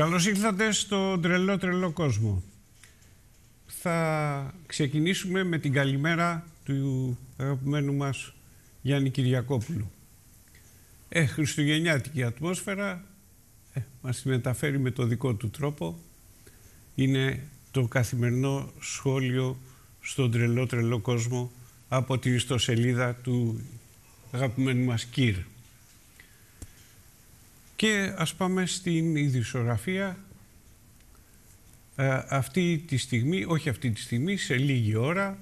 Καλώς ήρθατε στο τρελό τρελό κόσμο. Θα ξεκινήσουμε με την καλημέρα του αγαπημένου μας Γιάννη Κυριακόπουλου. Ε, χριστουγεννιάτικη ατμόσφαιρα, ε, μας τη μεταφέρει με το δικό του τρόπο. Είναι το καθημερινό σχόλιο στον τρελό τρελό κόσμο από τη ιστοσελίδα του αγαπημένου μας Κύρ. Και ας πάμε στην ειδησογραφία. Ε, αυτή τη στιγμή, όχι αυτή τη στιγμή, σε λίγη ώρα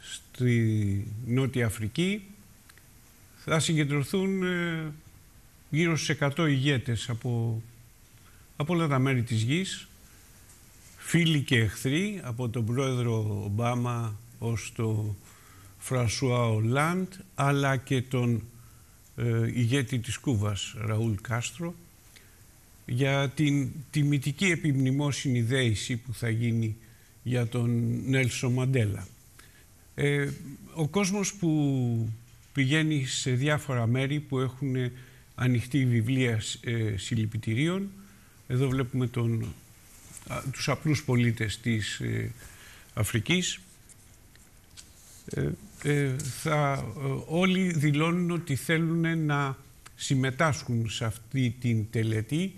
στη Νότια Αφρική θα συγκεντρωθούν ε, γύρω στους 100 ηγέτες από, από όλα τα μέρη της γης. Φίλοι και εχθροί από τον πρόεδρο Ομπάμα ως το Φρανσουά Ολάντ αλλά και τον ε, ηγέτη της Κούβας Ραούλ Κάστρο για την τιμητική επιμνημόσυνη δέηση που θα γίνει για τον Νέλσο Μαντέλα. Ε, ο κόσμος που πηγαίνει σε διάφορα μέρη που έχουν ανοιχτή βιβλία ε, συλληπιτηρίων εδώ βλέπουμε τον, α, τους απλούς πολίτες της ε, Αφρικής ε, ε, θα, όλοι δηλώνουν ότι θέλουν να συμμετάσχουν σε αυτή την τελετή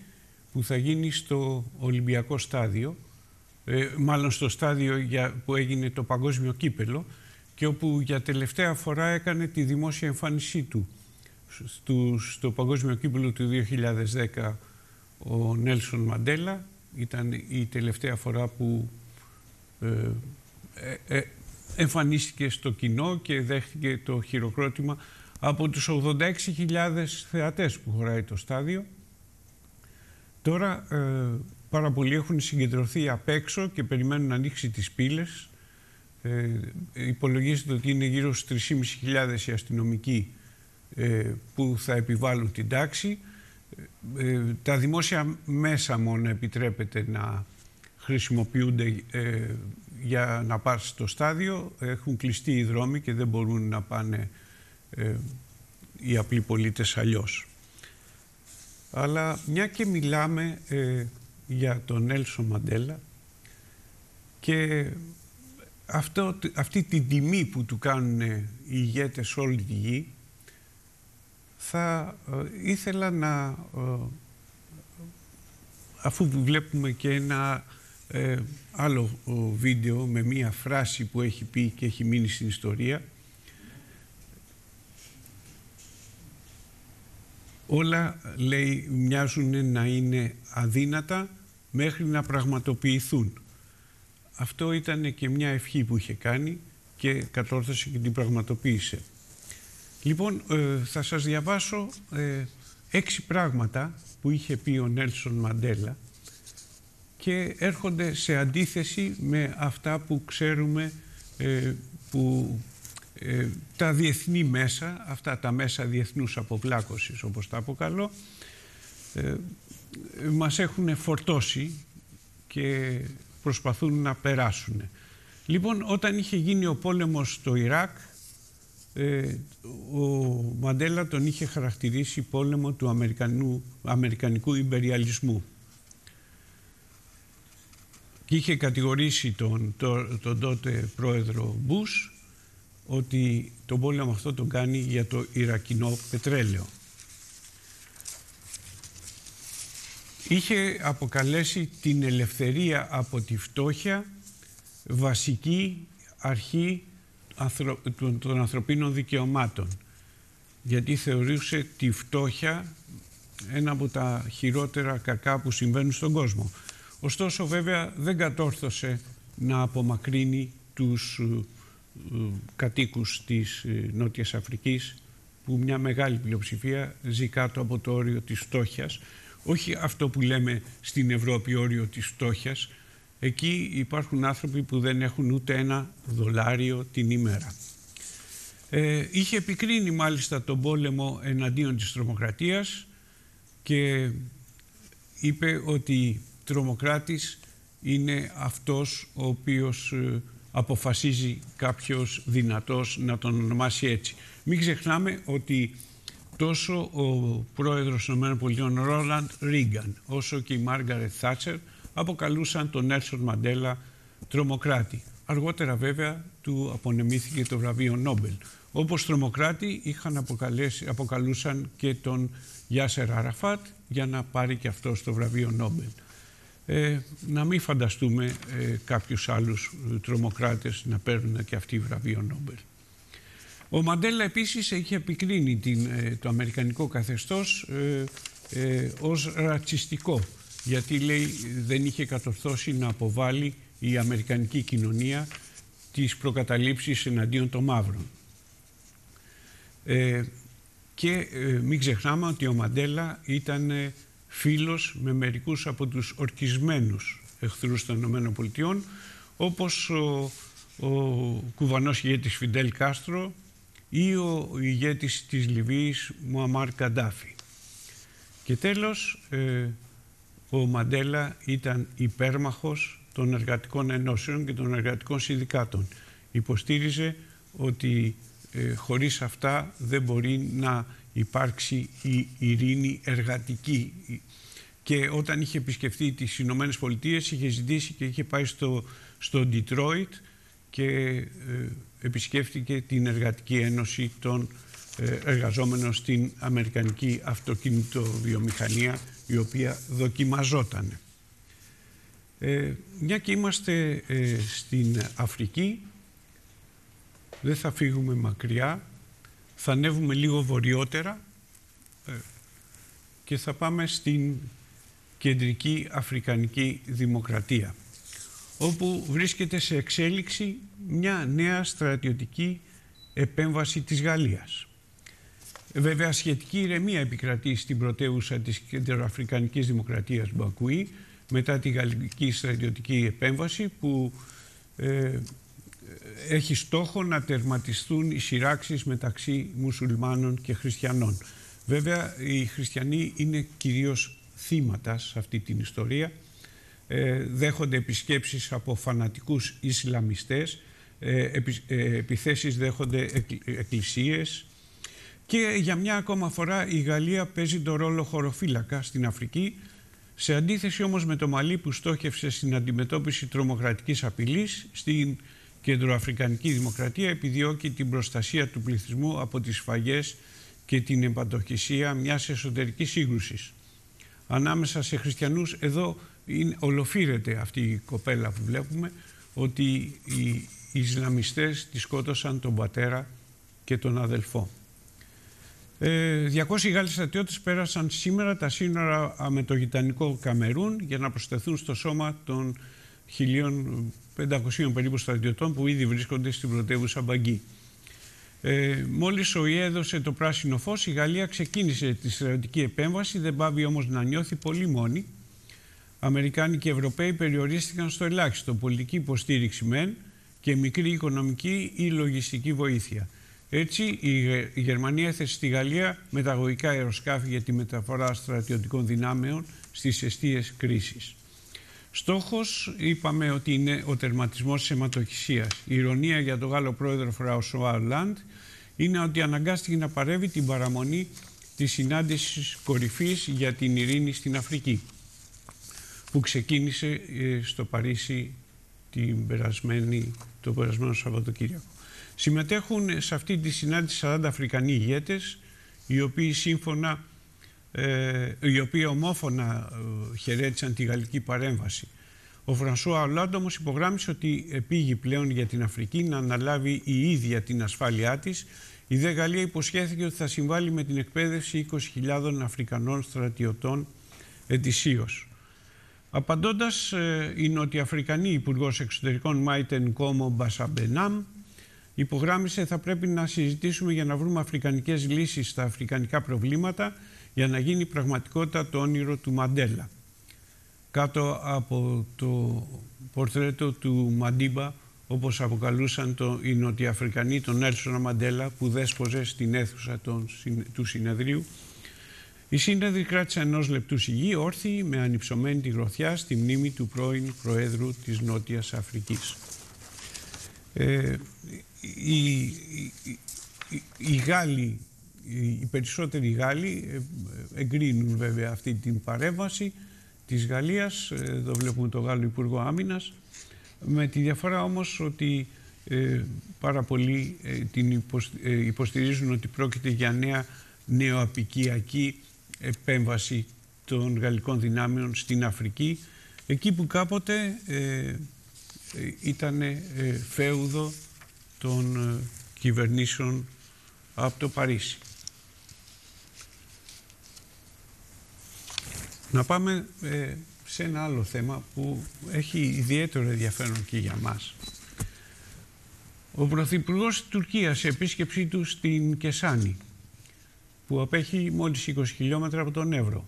που θα γίνει στο Ολυμπιακό στάδιο, ε, μάλλον στο στάδιο για, που έγινε το παγκόσμιο κύπελο και όπου για τελευταία φορά έκανε τη δημόσια εμφάνισή του. Στο, στο παγκόσμιο κύπελο του 2010 ο Νέλσον Μαντέλα ήταν η τελευταία φορά που ε, εμφανίστηκε στο κοινό και δέχτηκε το χειροκρότημα από τους 86.000 θεατές που χωράει το στάδιο. Τώρα ε, πάρα πολλοί έχουν συγκεντρωθεί απ' έξω και περιμένουν να ανοίξει τις πύλες. Ε, υπολογίζεται ότι είναι γύρω στους 3.500 οι αστυνομικοί ε, που θα επιβάλλουν την τάξη. Ε, τα δημόσια μέσα μόνο επιτρέπεται να χρησιμοποιούνται για να πας στο στάδιο έχουν κλειστεί οι δρόμοι και δεν μπορούν να πάνε ε, οι απλοί πολίτες αλλιώς. Αλλά μια και μιλάμε ε, για τον Έλσο Μαντέλα και αυτό, αυτή την τιμή που του κάνουν οι ηγέτες όλη τη γη θα ε, ήθελα να αφού βλέπουμε και ένα ε, άλλο βίντεο με μία φράση που έχει πει και έχει μείνει στην ιστορία. Όλα, λέει, μοιάζουν να είναι αδύνατα μέχρι να πραγματοποιηθούν. Αυτό ήταν και μια ευχή που είχε κάνει και κατόρθωσε και την πραγματοποίησε. Λοιπόν, ε, θα σας διαβάσω ε, έξι πράγματα που είχε πει ο Νέλσον Μαντέλα και έρχονται σε αντίθεση με αυτά που ξέρουμε ε, που ε, τα διεθνή μέσα, αυτά τα μέσα διεθνούς αποβλάκωσης όπως τα αποκαλώ, ε, μας έχουν φορτώσει και προσπαθούν να περάσουν. Λοιπόν, όταν είχε γίνει ο πόλεμος στο Ιράκ, ο Μαντέλα τον είχε χαρακτηρίσει πόλεμο του Αμερικανού, Αμερικανικού Ιμπεριαλισμού και είχε κατηγορήσει τον, τον, τότε πρόεδρο Μπούς ότι τον πόλεμο αυτό τον κάνει για το Ιρακινό πετρέλαιο. Είχε αποκαλέσει την ελευθερία από τη φτώχεια βασική αρχή των ανθρωπίνων δικαιωμάτων γιατί θεωρούσε τη φτώχεια ένα από τα χειρότερα κακά που συμβαίνουν στον κόσμο. Ωστόσο βέβαια δεν κατόρθωσε να απομακρύνει τους ε, ε, κατοίκους της ε, Νότιας Αφρικής που μια μεγάλη πλειοψηφία ζει κάτω από το όριο της φτώχειας. Όχι αυτό που λέμε στην Ευρώπη όριο της φτώχειας. Εκεί υπάρχουν άνθρωποι που δεν έχουν ούτε ένα δολάριο την ημέρα. Ε, είχε επικρίνει μάλιστα τον πόλεμο εναντίον της τρομοκρατίας και είπε ότι τρομοκράτης είναι αυτός ο οποίος ε, αποφασίζει κάποιος δυνατός να τον ονομάσει έτσι. Μην ξεχνάμε ότι τόσο ο πρόεδρος των ΗΠΑ Ρόλαντ Ρίγκαν όσο και η Μάργαρετ Θάτσερ αποκαλούσαν τον Νέλσον Μαντέλα τρομοκράτη. Αργότερα βέβαια του απονεμήθηκε το βραβείο Νόμπελ. Όπως τρομοκράτη είχαν αποκαλούσαν και τον Γιάσερ Αραφάτ για να πάρει και αυτό το βραβείο Νόμπελ. Ε, να μην φανταστούμε ε, κάποιους άλλους ε, τρομοκράτες να παίρνουν και αυτοί βραβείο Νόμπελ. Ο Μαντέλα επίσης έχει επικρίνει την, ε, το αμερικανικό καθεστώς ε, ε, ως ρατσιστικό γιατί λέει δεν είχε κατορθώσει να αποβάλει η αμερικανική κοινωνία τις προκαταλήψεις εναντίον των μαύρων. Ε, και μην ξεχνάμε ότι ο Μαντέλα ήταν φίλος με μερικούς από τους ορκισμένους εχθρούς των ΗΠΑ όπως ο, ο κουβανός ηγέτης Φιντέλ Κάστρο ή ο ηγέτης της Λιβύης Μουαμάρ Καντάφη. Και τέλος, ε, ο Μαντέλα ήταν υπέρμαχος των εργατικών ενώσεων και των εργατικών συνδικάτων. Υποστήριζε ότι ε, χωρίς αυτά δεν μπορεί να υπάρξει η ειρήνη εργατική. Και όταν είχε επισκεφτεί τις Ηνωμένες Πολιτείες είχε ζητήσει και είχε πάει στο, στο Detroit και ε, επισκέφτηκε την Εργατική Ένωση των ε, εργαζόμενων στην Αμερικανική Αυτοκίνητο Βιομηχανία η οποία δοκιμαζόταν. Ε, μια και είμαστε ε, στην Αφρική, δεν θα φύγουμε μακριά, θα ανέβουμε λίγο βορειότερα ε, και θα πάμε στην Κεντρική Αφρικανική Δημοκρατία όπου βρίσκεται σε εξέλιξη μια νέα στρατιωτική επέμβαση της Γαλλίας. Βέβαια, σχετική ηρεμία επικρατεί στην πρωτεύουσα της Κεντροαφρικανικής Δημοκρατίας Μπακουή μετά τη γαλλική στρατιωτική επέμβαση που ε, έχει στόχο να τερματιστούν οι σειράξεις μεταξύ μουσουλμάνων και χριστιανών. Βέβαια, οι χριστιανοί είναι κυρίως θύματα σε αυτή την ιστορία ε, δέχονται επισκέψεις από φανατικούς Ισλαμιστές, ε, ε, επιθέσεις δέχονται εκκλησίες και για μια ακόμα φορά η Γαλλία παίζει το ρόλο χωροφύλακα στην Αφρική σε αντίθεση όμως με το Μαλί που στόχευσε στην αντιμετώπιση τρομοκρατικής απειλής στην Κεντροαφρικανική Δημοκρατία επιδιώκει την προστασία του πληθυσμού από τις φαγές και την εμπαντοχυσία μιας εσωτερικής σύγκρουσης. Ανάμεσα σε χριστιανούς εδώ είναι, ολοφύρεται αυτή η κοπέλα που βλέπουμε ότι οι Ισλαμιστές τη σκότωσαν τον πατέρα και τον αδελφό. Ε, 200 Γάλλοι στρατιώτες πέρασαν σήμερα τα σύνορα με το γειτονικό Καμερούν για να προσθεθούν στο σώμα των 1.500 περίπου στρατιωτών που ήδη βρίσκονται στην πρωτεύουσα Μπαγκή. Ε, μόλις ο ΙΕ έδωσε το πράσινο φως, η Γαλλία ξεκίνησε τη στρατιωτική επέμβαση, δεν πάβει όμως να νιώθει πολύ μόνη Αμερικάνοι και Ευρωπαίοι περιορίστηκαν στο ελάχιστο πολιτική υποστήριξη μεν και μικρή οικονομική ή λογιστική βοήθεια. Έτσι, η Γερμανία έθεσε στη Γαλλία μεταγωγικά αεροσκάφη για τη μεταφορά στρατιωτικών δυνάμεων στις αιστείες κρίσης. Στόχος είπαμε ότι είναι ο τερματισμός της αιματοχυσίας. Η ηρωνία για τον Γάλλο πρόεδρο Φραουσουά Λαντ είναι ότι αναγκάστηκε να παρεύει την παραμονή της συνάντησης κορυφής για την ειρήνη στην Αφρική που ξεκίνησε ε, στο Παρίσι την περασμένη, το περασμένο Σαββατοκύριακο. Συμμετέχουν σε αυτή τη συνάντηση 40 Αφρικανοί ηγέτες, οι οποίοι σύμφωνα, ε, οι οποίοι ομόφωνα ε, χαιρέτησαν τη γαλλική παρέμβαση. Ο Φρανσουά Ολάντ όμως υπογράμμισε ότι επήγει πλέον για την Αφρική να αναλάβει η ίδια την ασφάλειά της. Η ΔΕ Γαλλία υποσχέθηκε ότι θα συμβάλλει με την εκπαίδευση 20.000 Αφρικανών στρατιωτών ετησίως. Απαντώντας, ε, η Νοτιοαφρικανή Υπουργός Εξωτερικών Μάιτεν Κόμο Μπασαμπενάμ υπογράμμισε θα πρέπει να συζητήσουμε για να βρούμε αφρικανικές λύσεις στα αφρικανικά προβλήματα για να γίνει πραγματικότητα το όνειρο του Μαντέλα. Κάτω από το πορτρέτο του Μαντίμπα, όπως αποκαλούσαν το, οι Νοτιοαφρικανοί τον Έλσονα Μαντέλα που δέσποζε στην αίθουσα του συνεδρίου οι σύνδεδροι κράτησαν ενός λεπτού σιγή, όρθιοι με ανυψωμένη τη γροθιά στη μνήμη του πρώην Προέδρου της Νότιας Αφρικής. Ε, οι, οι, οι, Γάλλοι οι περισσότεροι Γάλλοι ε, εγκρίνουν βέβαια αυτή την παρέμβαση της Γαλλίας, εδώ βλέπουμε το Γάλλο Υπουργό Άμυνας, με τη διαφορά όμως ότι πάρα πολλοί την υποστηρίζουν ότι πρόκειται για νέα νεοαπικιακή επέμβαση των γαλλικών δυνάμεων στην Αφρική, εκεί που κάποτε ήταν φέουδο των κυβερνήσεων από το Παρίσι. Να πάμε ε, σε ένα άλλο θέμα που έχει ιδιαίτερο ενδιαφέρον και για μας. Ο Πρωθυπουργός της Τουρκίας σε επίσκεψή του στην Κεσάνη, που απέχει μόλις 20 χιλιόμετρα από τον Εύρο,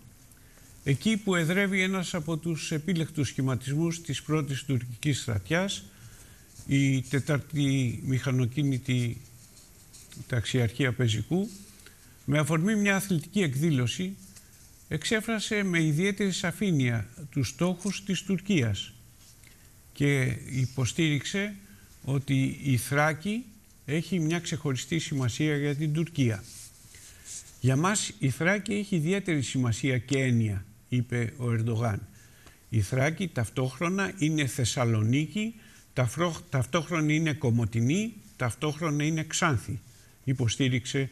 εκεί που εδρεύει ένας από τους επίλεκτους σχηματισμούς της πρώτης τουρκικής στρατιάς, η τετάρτη μηχανοκίνητη ταξιαρχία πεζικού, με αφορμή μια αθλητική εκδήλωση, εξέφρασε με ιδιαίτερη σαφήνεια τους στόχους της Τουρκίας και υποστήριξε ότι η Θράκη έχει μια ξεχωριστή σημασία για την Τουρκία. Για μας η Θράκη έχει ιδιαίτερη σημασία και έννοια, είπε ο Ερντογάν. Η Θράκη ταυτόχρονα είναι Θεσσαλονίκη, ταυτόχρονα είναι Κομωτινή, ταυτόχρονα είναι Ξάνθη υποστήριξε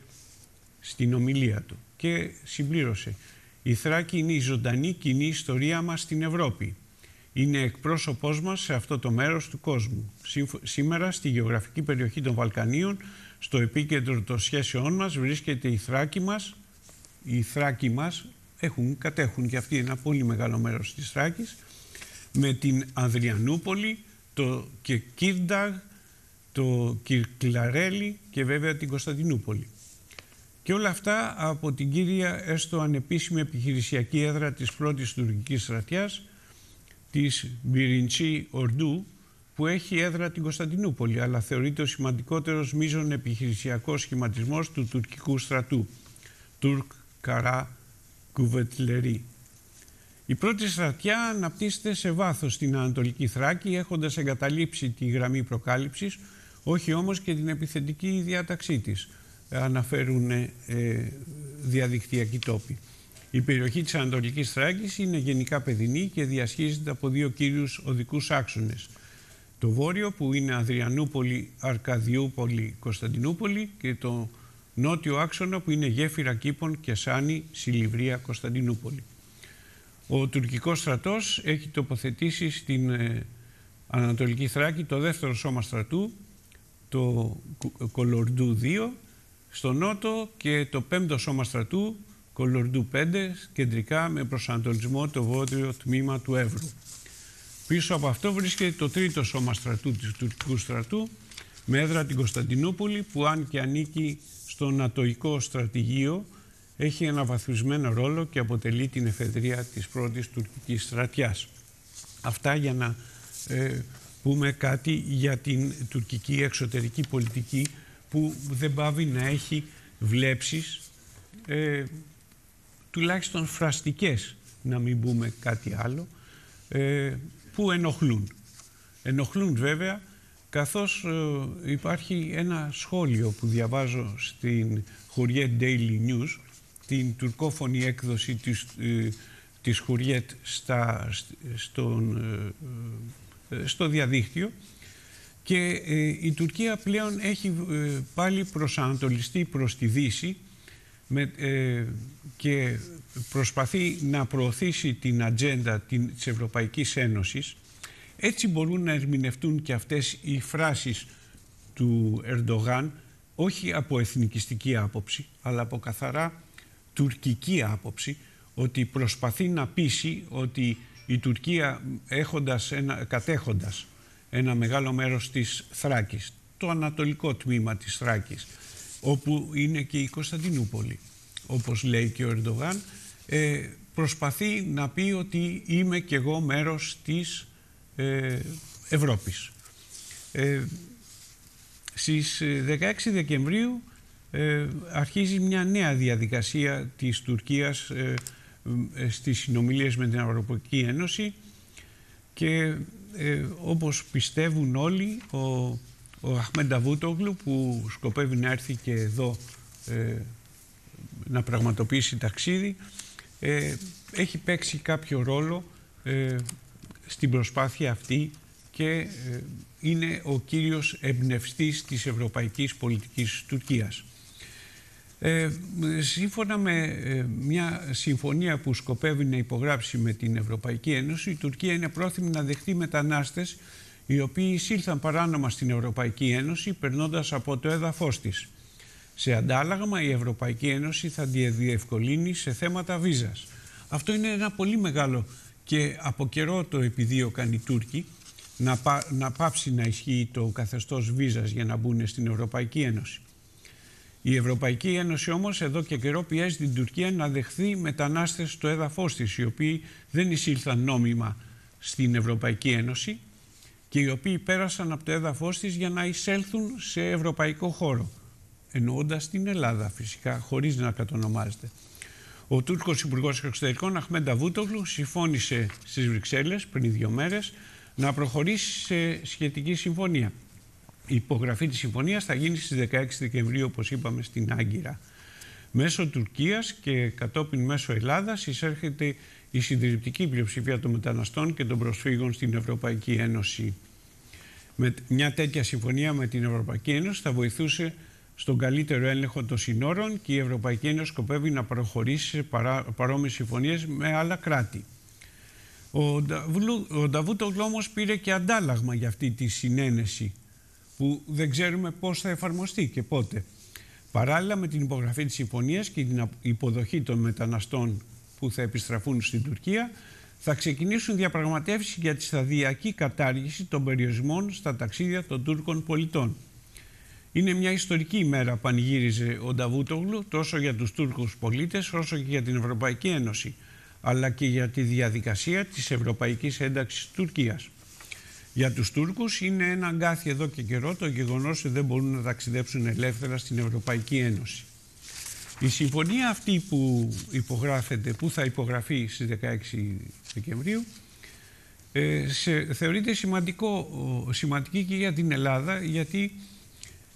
στην ομιλία του και συμπλήρωσε «Η Θράκη είναι η ζωντανή κοινή ιστορία μας στην Ευρώπη. Είναι εκπρόσωπός μας σε αυτό το μέρος του κόσμου. Σήμερα στη γεωγραφική περιοχή των Βαλκανίων, στο επίκεντρο των σχέσεών μας βρίσκεται η Θράκη μας. Οι Θράκοι μας έχουν, κατέχουν και αυτοί ένα πολύ μεγάλο μέρος της Θράκης με την Ανδριανούπολη, το Κίρνταγ, το Κυρκλαρέλη και βέβαια την Κωνσταντινούπολη. Και όλα αυτά από την κύρια έστω ανεπίσημη επιχειρησιακή έδρα της πρώτης τουρκικής στρατιάς, της Μπιριντσί Ορντού, που έχει έδρα την Κωνσταντινούπολη, αλλά θεωρείται ο σημαντικότερος μείζων επιχειρησιακός σχηματισμός του τουρκικού στρατού, Τουρκ Καρά Κουβετλερή. Η πρώτη στρατιά αναπτύσσεται σε βάθος στην Ανατολική Θράκη, έχοντας εγκαταλείψει τη γραμμή προκάλυψης, όχι όμως και την επιθετική διάταξή της, αναφέρουν ε, διαδικτυακοί τόποι. Η περιοχή της Ανατολικής Θράκης είναι γενικά παιδινή και διασχίζεται από δύο κύριους οδικούς άξονες. Το βόρειο που είναι Αδριανούπολη, Αρκαδιούπολη, Κωνσταντινούπολη και το νότιο άξονα που είναι Γέφυρα Κήπων και Σάνη, Σιλιβρία, Κωνσταντινούπολη. Ο τουρκικός στρατός έχει τοποθετήσει στην ε, Ανατολική Θράκη το δεύτερο σώμα στρατού το Κολορντού 2 στο νότο και το πέμπτο σώμα στρατού Κολορντού 5 κεντρικά με προσανατολισμό το βόρειο τμήμα του Εύρου. Πίσω από αυτό βρίσκεται το τρίτο σώμα στρατού του τουρκικού στρατού με έδρα την Κωνσταντινούπολη που αν και ανήκει στο νατοϊκό στρατηγείο έχει ένα βαθμισμένο ρόλο και αποτελεί την εφεδρεία της πρώτης τουρκικής στρατιάς. Αυτά για να ε, πούμε κάτι για την τουρκική εξωτερική πολιτική που δεν πάβει να έχει βλέψεις ε, τουλάχιστον φραστικές, να μην πούμε κάτι άλλο, ε, που ενοχλούν. Ενοχλούν βέβαια καθώς ε, υπάρχει ένα σχόλιο που διαβάζω στην Χουριέτ Daily News, την τουρκόφωνη έκδοση της, ε, της Χουριέτ στα, στον ε, στο διαδίκτυο και ε, η Τουρκία πλέον έχει ε, πάλι προσανατολιστεί προς τη Δύση με, και προσπαθεί να προωθήσει την ατζέντα της Ευρωπαϊκής Ένωσης. Έτσι μπορούν να ερμηνευτούν και αυτές οι φράσεις του Ερντογάν όχι από εθνικιστική άποψη αλλά από καθαρά τουρκική άποψη ότι προσπαθεί να πείσει ότι η Τουρκία έχοντας ένα, κατέχοντας ένα μεγάλο μέρος της Θράκης, το ανατολικό τμήμα της Θράκης, όπου είναι και η Κωνσταντινούπολη, όπως λέει και ο Ερντογάν, ε, προσπαθεί να πει ότι είμαι και εγώ μέρος της ε, Ευρώπης. Ε, στις 16 Δεκεμβρίου ε, αρχίζει μια νέα διαδικασία της Τουρκίας ε, ε, στις συνομιλίες με την Ευρωπαϊκή Ένωση και ε, όπως πιστεύουν όλοι ο, ο Αχμέντα Βούτογλου που σκοπεύει να έρθει και εδώ ε, να πραγματοποιήσει ταξίδι ε, έχει παίξει κάποιο ρόλο ε, στην προσπάθεια αυτή και ε, είναι ο κύριος εμπνευστής της ευρωπαϊκής πολιτικής Τουρκίας. Ε, σύμφωνα με ε, μια συμφωνία που σκοπεύει να υπογράψει με την Ευρωπαϊκή Ένωση, η Τουρκία είναι πρόθυμη να δεχτεί μετανάστες οι οποίοι εισήλθαν παράνομα στην Ευρωπαϊκή Ένωση περνώντας από το έδαφος της. Σε αντάλλαγμα η Ευρωπαϊκή Ένωση θα διευκολύνει σε θέματα βίζας. Αυτό είναι ένα πολύ μεγάλο και από καιρό το επιδίωκαν οι Τούρκοι να, να πάψει να ισχύει το καθεστώς βίζας για να μπουν στην Ευρωπαϊκή Ένωση. Η Ευρωπαϊκή Ένωση όμως εδώ και καιρό πιέζει την Τουρκία να δεχθεί μετανάστες στο έδαφος της, οι οποίοι δεν εισήλθαν νόμιμα στην Ευρωπαϊκή Ένωση και οι οποίοι πέρασαν από το έδαφος της για να εισέλθουν σε ευρωπαϊκό χώρο, εννοώντας την Ελλάδα φυσικά, χωρίς να κατονομάζεται. Ο Τούρκος Υπουργός Εξωτερικών Αχμέντα Βούτογλου συμφώνησε στις Βρυξέλλες πριν δύο μέρες να προχωρήσει σε σχετική συμφωνία. Η υπογραφή της συμφωνίας θα γίνει στις 16 Δεκεμβρίου, όπως είπαμε, στην Άγκυρα. Μέσω Τουρκίας και κατόπιν μέσω Ελλάδας εισέρχεται η συντριπτική πλειοψηφία των μεταναστών και των προσφύγων στην Ευρωπαϊκή Ένωση. Με μια τέτοια συμφωνία με την Ευρωπαϊκή Ένωση θα βοηθούσε στον καλύτερο έλεγχο των συνόρων και η Ευρωπαϊκή Ένωση σκοπεύει να προχωρήσει σε παρά, παρόμοιες συμφωνίες με άλλα κράτη. Ο, Νταβούτογλου όμως πήρε και αντάλλαγμα για αυτή τη συνένεση που δεν ξέρουμε πώς θα εφαρμοστεί και πότε. Παράλληλα με την υπογραφή της συμφωνίας και την υποδοχή των μεταναστών που θα επιστραφούν στην Τουρκία, θα ξεκινήσουν διαπραγματεύσεις για τη σταδιακή κατάργηση των περιορισμών στα ταξίδια των Τούρκων πολιτών. Είναι μια ιστορική ημέρα που πανηγύριζε ο Νταβούτογλου τόσο για τους Τούρκους πολίτες όσο και για την Ευρωπαϊκή Ένωση αλλά και για τη διαδικασία της Ευρωπαϊκής Ένταξης Τουρκίας. Για τους Τούρκους είναι ένα αγκάθι εδώ και καιρό το γεγονός ότι δεν μπορούν να ταξιδέψουν ελεύθερα στην Ευρωπαϊκή Ένωση. Η συμφωνία αυτή που υπογράφεται, που θα υπογραφεί στις 16 Δεκεμβρίου, ε, θεωρείται σημαντικό, σημαντική και για την Ελλάδα, γιατί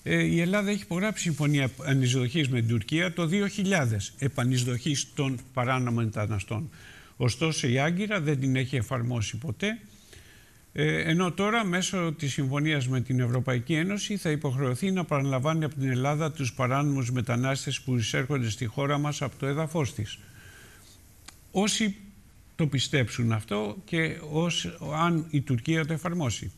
ε, η Ελλάδα έχει υπογράψει συμφωνία ανεισδοχής με την Τουρκία το 2000, επανεισδοχής των παράνομων μεταναστών. Ωστόσο η Άγκυρα δεν την έχει εφαρμόσει ποτέ ε, ενώ τώρα μέσω της συμφωνίας με την Ευρωπαϊκή Ένωση θα υποχρεωθεί να παραλαμβάνει από την Ελλάδα τους παράνομους μετανάστες που εισέρχονται στη χώρα μας από το έδαφος της. Όσοι το πιστέψουν αυτό και ως, αν η Τουρκία το εφαρμόσει.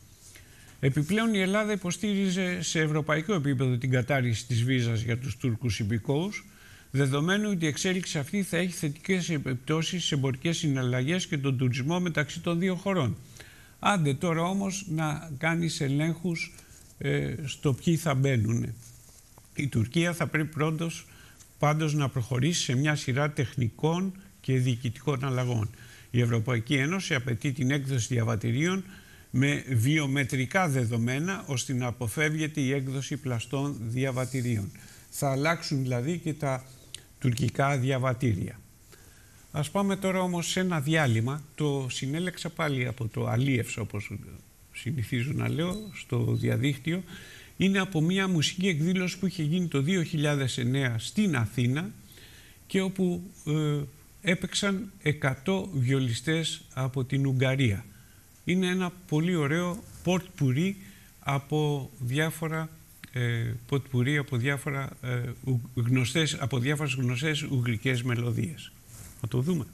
Επιπλέον η Ελλάδα υποστήριζε σε ευρωπαϊκό επίπεδο την κατάργηση της βίζας για τους Τούρκους υπηκόους, δεδομένου ότι η εξέλιξη αυτή θα έχει θετικές επιπτώσεις σε εμπορικές συναλλαγές και τον τουρισμό μεταξύ των δύο χωρών. Άντε τώρα όμως να κάνεις ελέγχους ε, στο ποιοι θα μπαίνουν. Η Τουρκία θα πρέπει πρώτος πάντως να προχωρήσει σε μια σειρά τεχνικών και διοικητικών αλλαγών. Η Ευρωπαϊκή Ένωση απαιτεί την έκδοση διαβατηρίων με βιομετρικά δεδομένα ώστε να αποφεύγεται η έκδοση πλαστών διαβατηρίων. Θα αλλάξουν δηλαδή και τα τουρκικά διαβατήρια. Ας πάμε τώρα όμως σε ένα διάλειμμα. Το συνέλεξα πάλι από το Αλίευς όπως συνηθίζω να λέω στο διαδίκτυο. Είναι από μια μουσική εκδήλωση που είχε γίνει το 2009 στην Αθήνα και όπου ε, έπαιξαν 100 βιολιστές από την Ουγγαρία. Είναι ένα πολύ ωραίο πορτ πουρί από διάφορα ε, από, διάφορα, ε, γνωστές, από διάφορες γνωστές ουγγρικές μελωδίες. Να το δούμε.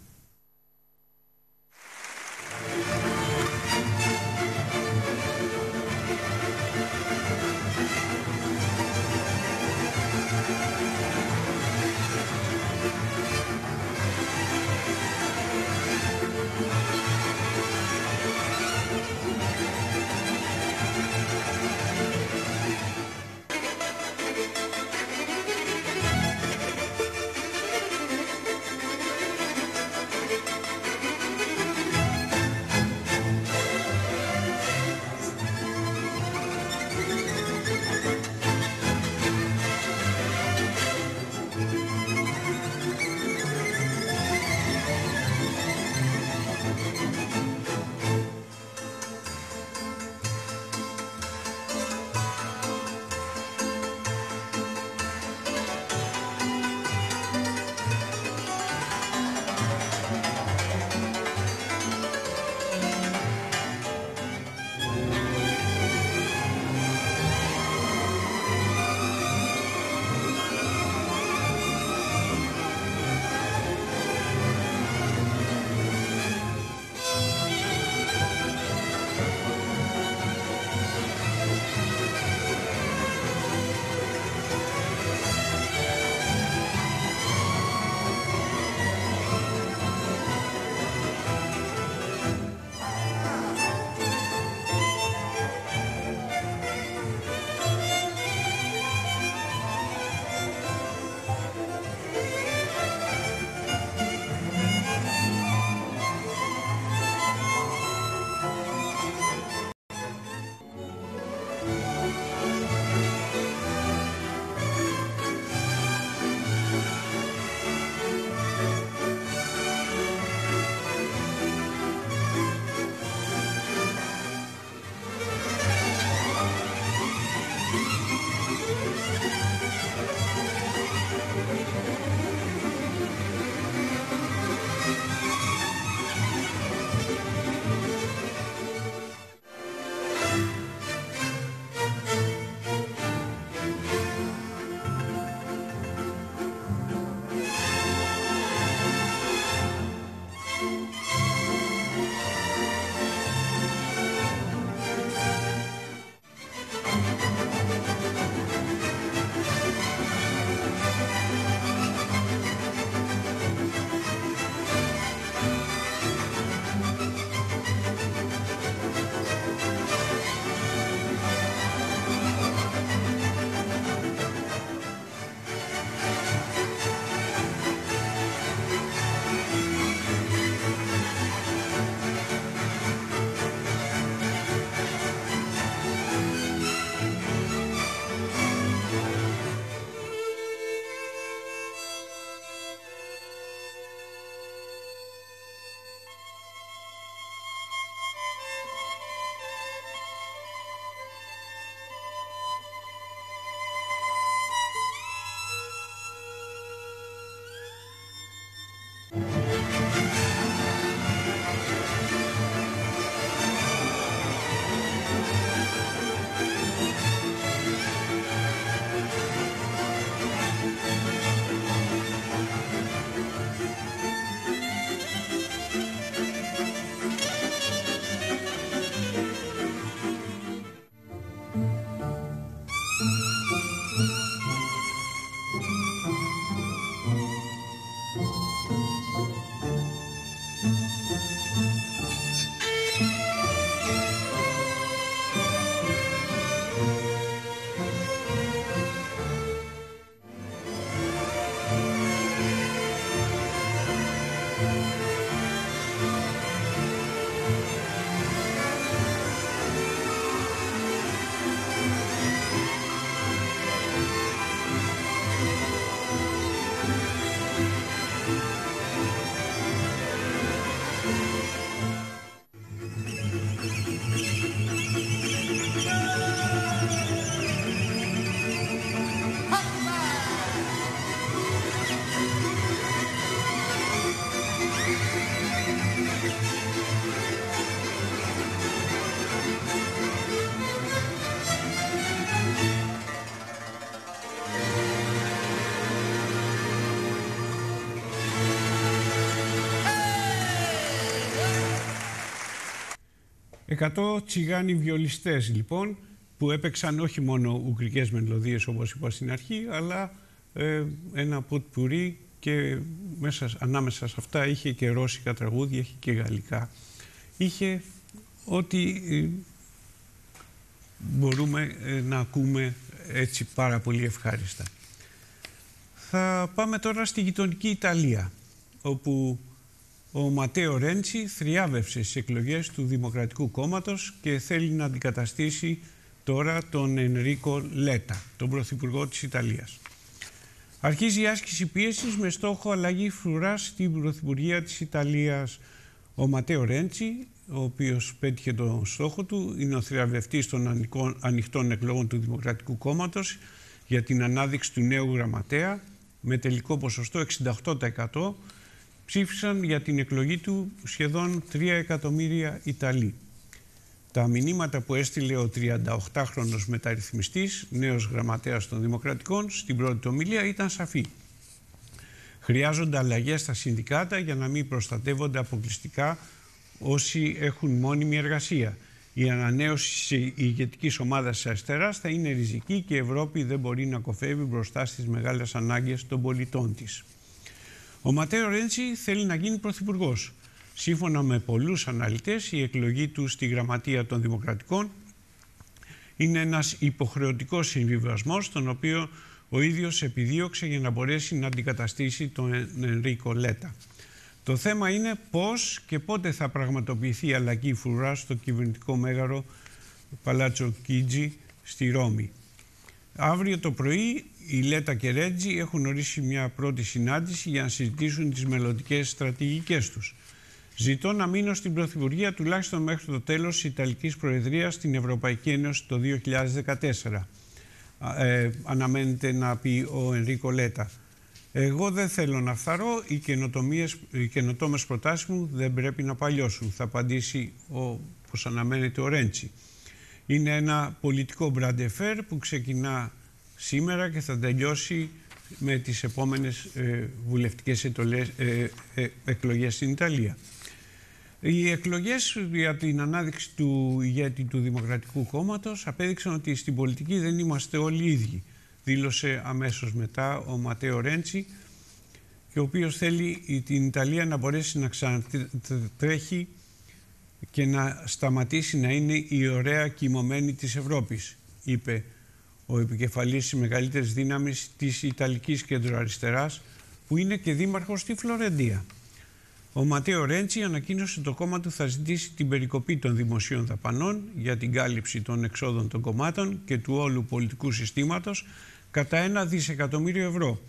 100 τσιγάνοι βιολιστές λοιπόν που έπαιξαν όχι μόνο ουγγρικές μελωδίες όπως είπα στην αρχή αλλά ε, ένα ποτπουρί και μέσα, ανάμεσα σε αυτά είχε και ρώσικα τραγούδια, είχε και γαλλικά. Είχε ό,τι ε, μπορούμε ε, να ακούμε έτσι πάρα πολύ ευχάριστα. Θα πάμε τώρα στη γειτονική Ιταλία, όπου ο Ματέο Ρέντσι θριάβευσε στις εκλογές του Δημοκρατικού Κόμματος και θέλει να αντικαταστήσει τώρα τον Ενρίκο Λέτα, τον Πρωθυπουργό της Ιταλίας. Αρχίζει η άσκηση πίεσης με στόχο αλλαγή φρουράς στην Πρωθυπουργία της Ιταλίας. Ο Ματέο Ρέντσι, ο οποίος πέτυχε τον στόχο του, είναι ο θριαβευτής των ανοιχτών εκλογών του Δημοκρατικού Κόμματος για την ανάδειξη του νέου γραμματέα με τελικό ποσοστό 68% ψήφισαν για την εκλογή του σχεδόν 3 εκατομμύρια Ιταλοί. Τα μηνύματα που έστειλε ο 38χρονος μεταρρυθμιστής, νέος γραμματέας των Δημοκρατικών, στην πρώτη ομιλία ήταν σαφή. Χρειάζονται αλλαγές στα συνδικάτα για να μην προστατεύονται αποκλειστικά όσοι έχουν μόνιμη εργασία. Η ανανέωση της ηγετικής ομάδας της αριστεράς θα είναι ριζική και η Ευρώπη δεν μπορεί να κοφεύει μπροστά στις μεγάλες ανάγκες των πολιτών της. Ο Ματέο Ρέντσι θέλει να γίνει πρωθυπουργός. Σύμφωνα με πολλούς αναλυτές, η εκλογή του στη Γραμματεία των Δημοκρατικών είναι ένας υποχρεωτικός συμβιβασμός, τον οποίο ο ίδιος επιδίωξε για να μπορέσει να αντικαταστήσει τον Ενρίκο Λέτα. Το θέμα είναι πώς και πότε θα πραγματοποιηθεί η αλλαγή φρουρά στο κυβερνητικό μέγαρο Παλάτσο Κίτζι στη Ρώμη. Αύριο το πρωί η Λέτα και Ρέτζι έχουν ορίσει μια πρώτη συνάντηση για να συζητήσουν τις μελλοντικές στρατηγικές τους. Ζητώ να μείνω στην Πρωθυπουργία τουλάχιστον μέχρι το τέλος της Ιταλικής Προεδρίας στην Ευρωπαϊκή Ένωση το 2014. Ε, αναμένεται να πει ο Ενρίκο Λέτα. Εγώ δεν θέλω να φθαρώ, οι, οι καινοτόμες προτάσεις μου δεν πρέπει να παλιώσουν. Θα απαντήσει ο, όπως αναμένεται ο Ρέντσι. Είναι ένα πολιτικό μπραντεφέρ που ξεκινά σήμερα και θα τελειώσει με τις επόμενες ε, βουλευτικές ετολές, ε, ε, εκλογές στην Ιταλία. Οι εκλογές για την ανάδειξη του ηγέτη του Δημοκρατικού Κόμματος απέδειξαν ότι στην πολιτική δεν είμαστε όλοι ίδιοι. Δήλωσε αμέσως μετά ο Ματέο Ρέντσι και ο οποίος θέλει την Ιταλία να μπορέσει να ξανατρέχει και να σταματήσει να είναι η ωραία κοιμωμένη της Ευρώπης, είπε ο επικεφαλής της μεγαλύτερης δύναμης της Ιταλικής Κεντροαριστεράς, που είναι και δήμαρχος στη Φλωρεντία. Ο Ματέο Ρέντσι ανακοίνωσε το κόμμα του θα ζητήσει την περικοπή των δημοσίων δαπανών για την κάλυψη των εξόδων των κομμάτων και του όλου πολιτικού συστήματος κατά ένα δισεκατομμύριο ευρώ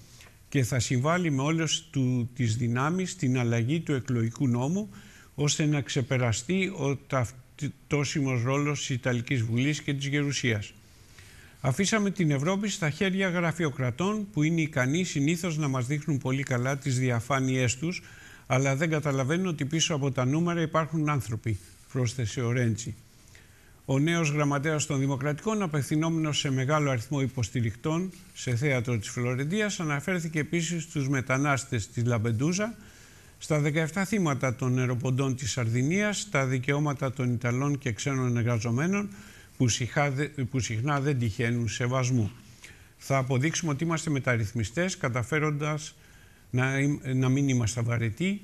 και θα συμβάλλει με όλες του, τις δυνάμεις στην αλλαγή του εκλογικού νόμου ώστε να ξεπεραστεί ο ταυτόσιμος ρόλος της Ιταλικής Βουλής και της Γερουσίας. Αφήσαμε την Ευρώπη στα χέρια γραφειοκρατών που είναι ικανοί συνήθως να μας δείχνουν πολύ καλά τις διαφάνειές τους αλλά δεν καταλαβαίνουν ότι πίσω από τα νούμερα υπάρχουν άνθρωποι, πρόσθεσε ο Ρέντσι. Ο νέος γραμματέας των Δημοκρατικών, απευθυνόμενος σε μεγάλο αριθμό υποστηριχτών σε θέατρο της Φλωρεντίας, αναφέρθηκε επίσης στους μετανάστες της Λαμπεντούζα, στα 17 θύματα των νεροποντών της Σαρδινίας, στα δικαιώματα των Ιταλών και ξένων εργαζομένων που συχνά δεν τυχαίνουν σεβασμού. Θα αποδείξουμε ότι είμαστε μεταρρυθμιστές καταφέροντας να, να μην είμαστε βαρετοί.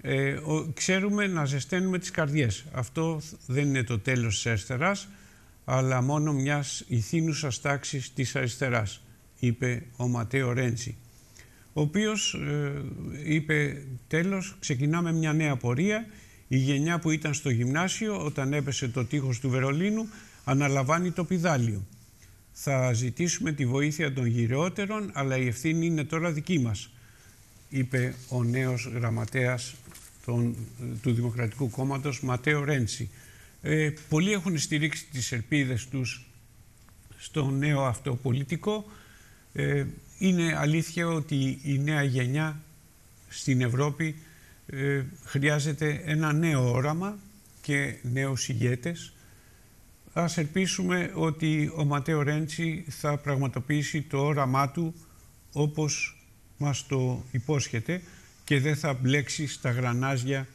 Ε, ξέρουμε να ζεσταίνουμε τις καρδιές. Αυτό δεν είναι το τέλος της αριστεράς, αλλά μόνο μιας ηθήνουσας τάξης της αριστεράς, είπε ο Ματέο Ρέντσι ο οποίος ε, είπε τέλος ξεκινάμε μια νέα πορεία η γενιά που ήταν στο γυμνάσιο όταν έπεσε το τείχος του Βερολίνου αναλαμβάνει το πιδάλιο. Θα ζητήσουμε τη βοήθεια των γυρεότερων αλλά η ευθύνη είναι τώρα δική μας είπε ο νέος γραμματέας των, του Δημοκρατικού Κόμματος Ματέο Ρέντσι. Ε, πολλοί έχουν στηρίξει τις ελπίδες τους στο νέο αυτό πολιτικό. Ε, είναι αλήθεια ότι η νέα γενιά στην Ευρώπη ε, χρειάζεται ένα νέο όραμα και νέους ηγέτες. Ας ελπίσουμε ότι ο Ματέο Ρέντσι θα πραγματοποιήσει το όραμά του όπως μας το υπόσχεται και δεν θα μπλέξει στα γρανάζια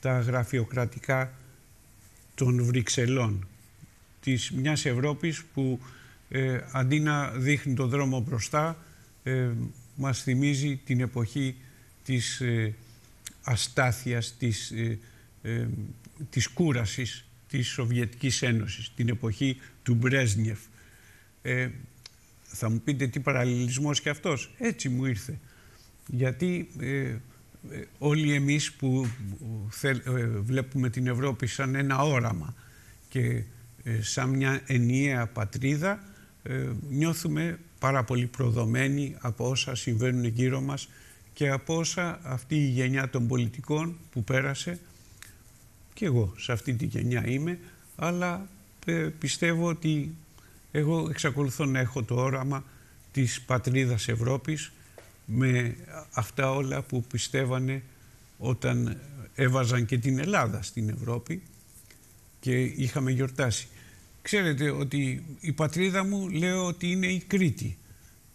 τα γραφειοκρατικά των Βρυξελών, της μιας Ευρώπης που ε, αντί να δείχνει τον δρόμο μπροστά, ε, μας θυμίζει την εποχή της ε, αστάθειας, της, ε, ε, της κούρασης της Σοβιετικής Ένωσης, την εποχή του Μπρέσνιεφ. Ε, θα μου πείτε τι παραλληλισμός και αυτός. Έτσι μου ήρθε. Γιατί όλοι εμείς που βλέπουμε την Ευρώπη σαν ένα όραμα και σαν μια ενιαία πατρίδα, νιώθουμε πάρα πολύ προδομένοι από όσα συμβαίνουν γύρω μας και από όσα αυτή η γενιά των πολιτικών που πέρασε και εγώ σε αυτή τη γενιά είμαι αλλά ε, πιστεύω ότι εγώ εξακολουθώ να έχω το όραμα της πατρίδας Ευρώπης με αυτά όλα που πιστεύανε όταν έβαζαν και την Ελλάδα στην Ευρώπη και είχαμε γιορτάσει. Ξέρετε ότι η πατρίδα μου λέω ότι είναι η Κρήτη.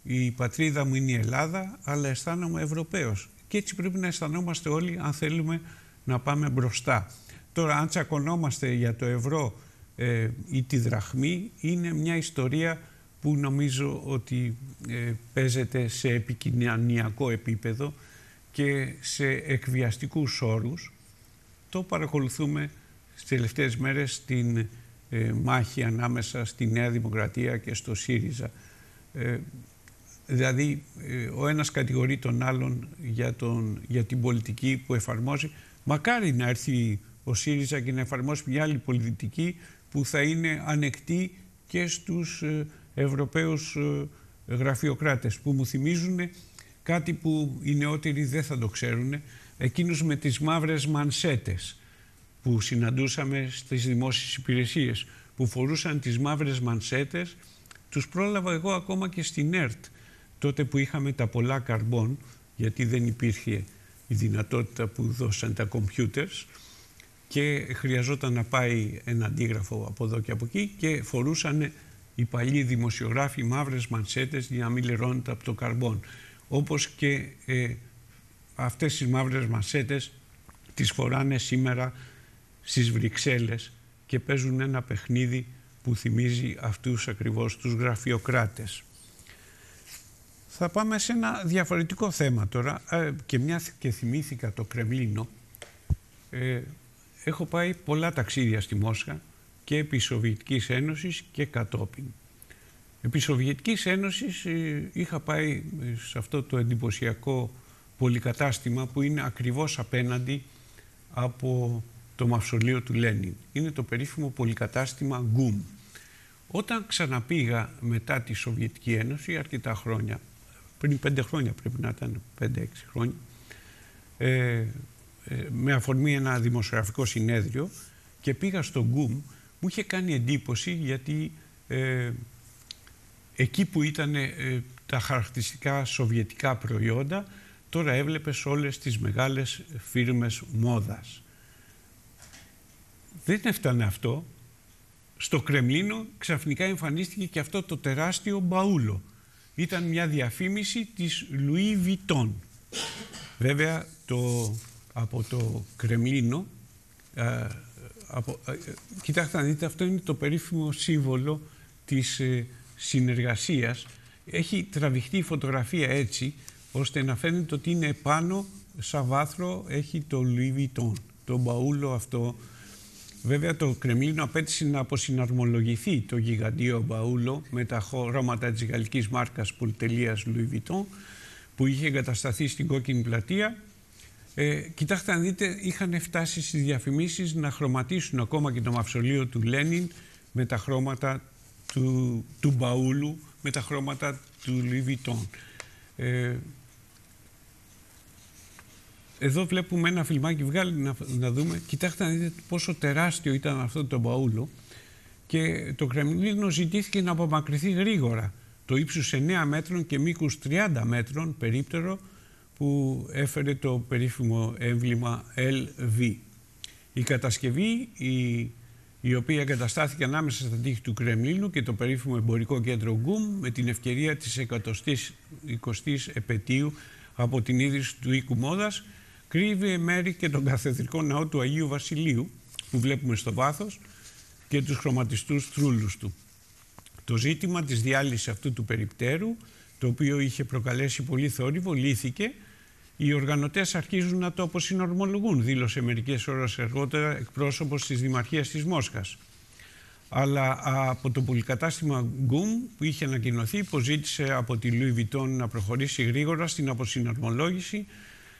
Η πατρίδα μου είναι η Ελλάδα, αλλά αισθάνομαι Ευρωπαίος. Και έτσι πρέπει να αισθανόμαστε όλοι αν θέλουμε να πάμε μπροστά. Τώρα, αν τσακωνόμαστε για το ευρώ ε, ή τη δραχμή, είναι μια ιστορία που νομίζω ότι ε, παίζεται σε επικοινωνιακό επίπεδο και σε εκβιαστικούς όρους. Το παρακολουθούμε στις τελευταίες μέρες στην ε, μάχη ανάμεσα στη Νέα Δημοκρατία και στο ΣΥΡΙΖΑ. Ε, δηλαδή, ε, ο ένας κατηγορεί τον άλλον για, τον, για την πολιτική που εφαρμόζει. Μακάρι να έρθει ο ΣΥΡΙΖΑ και να εφαρμόσει μια άλλη πολιτική που θα είναι ανεκτή και στους ε, Ευρωπαίους ε, γραφειοκράτες που μου θυμίζουν κάτι που οι νεότεροι δεν θα το ξέρουν, εκείνους με τις μαύρες μανσέτες που συναντούσαμε στις δημόσιες υπηρεσίες που φορούσαν τις μαύρες μανσέτες τους πρόλαβα εγώ ακόμα και στην ΕΡΤ τότε που είχαμε τα πολλά καρμπών γιατί δεν υπήρχε η δυνατότητα που δώσαν τα κομπιούτερς και χρειαζόταν να πάει ένα αντίγραφο από εδώ και από εκεί και φορούσαν οι παλιοί δημοσιογράφοι μαύρες μανσέτες για να μην λερώνεται από το καρμπόν. Όπως και ε, αυτές τις μαύρες μανσέτες τις φοράνε σήμερα στις Βρυξέλλες και παίζουν ένα παιχνίδι που θυμίζει αυτούς ακριβώς τους γραφειοκράτες. Θα πάμε σε ένα διαφορετικό θέμα τώρα ε, και μια και θυμήθηκα το Κρεμλίνο ε, έχω πάει πολλά ταξίδια στη Μόσχα και επί Σοβιετικής Ένωσης και κατόπιν. Επί Σοβιετικής Ένωσης ε, είχα πάει σε αυτό το εντυπωσιακό πολυκατάστημα που είναι ακριβώς απέναντι από το μαυσολείο του Λένιν. Είναι το περίφημο πολυκατάστημα Γκουμ. Όταν ξαναπήγα μετά τη Σοβιετική Ένωση, αρκετά χρόνια, πριν πέντε χρόνια πρέπει να ήταν, πέντε-έξι χρόνια, ε, ε, με αφορμή ένα δημοσιογραφικό συνέδριο και πήγα στο Γκουμ, μου είχε κάνει εντύπωση γιατί ε, εκεί που ήταν ε, τα χαρακτηριστικά σοβιετικά προϊόντα, τώρα έβλεπες όλες τις μεγάλες φίρμες μόδας δεν έφτανε αυτό. Στο Κρεμλίνο ξαφνικά εμφανίστηκε και αυτό το τεράστιο μπαούλο. Ήταν μια διαφήμιση της Λουί Βιτών. Βέβαια, το, από το Κρεμλίνο, ε, από, ε, κοιτάξτε να δείτε, αυτό είναι το περίφημο σύμβολο της ε, συνεργασίας. Έχει τραβηχτεί η φωτογραφία έτσι, ώστε να φαίνεται ότι είναι πάνω, σαν βάθρο, έχει το Louis Vuitton, το μπαούλο αυτό Βέβαια το Κρεμλίνο απέτησε να αποσυναρμολογηθεί το γιγαντίο μπαούλο με τα χρώματα της γαλλικής μάρκας πολυτελείας Louis Vuitton που είχε εγκατασταθεί στην κόκκινη πλατεία. Ε, κοιτάξτε να δείτε, είχαν φτάσει στις διαφημίσεις να χρωματίσουν ακόμα και το μαυσολείο του Λένιν με τα χρώματα του, του μπαούλου, με τα χρώματα του Louis Vuitton. Ε, εδώ βλέπουμε ένα φιλμάκι βγάλει να, να δούμε. Κοιτάξτε να δείτε πόσο τεράστιο ήταν αυτό το μπαούλο και το Κρεμλίνο ζητήθηκε να απομακρυνθεί γρήγορα. Το ύψος 9 μέτρων και μήκους 30 μέτρων περίπτερο που έφερε το περίφημο έμβλημα LV. Η κατασκευή η, η οποία εγκαταστάθηκε ανάμεσα στα τείχη του Κρεμλίνου και το περίφημο εμπορικό κέντρο Γκουμ με την ευκαιρία της 120ης επαιτίου από την ίδρυση του οίκου μόδας κρύβει μέρη και τον καθεδρικό ναό του Αγίου Βασιλείου που βλέπουμε στο βάθος και τους χρωματιστούς θρούλους του. Το ζήτημα της διάλυσης αυτού του περιπτέρου, το οποίο είχε προκαλέσει πολύ θόρυβο, λύθηκε. Οι οργανωτές αρχίζουν να το αποσυνορμολογούν, δήλωσε μερικές ώρες αργότερα εκπρόσωπος της Δημαρχίας της Μόσχας. Αλλά από το πολυκατάστημα Γκουμ που είχε ανακοινωθεί υποζήτησε από τη Louis Vuitton να προχωρήσει γρήγορα στην αποσυναρμολόγηση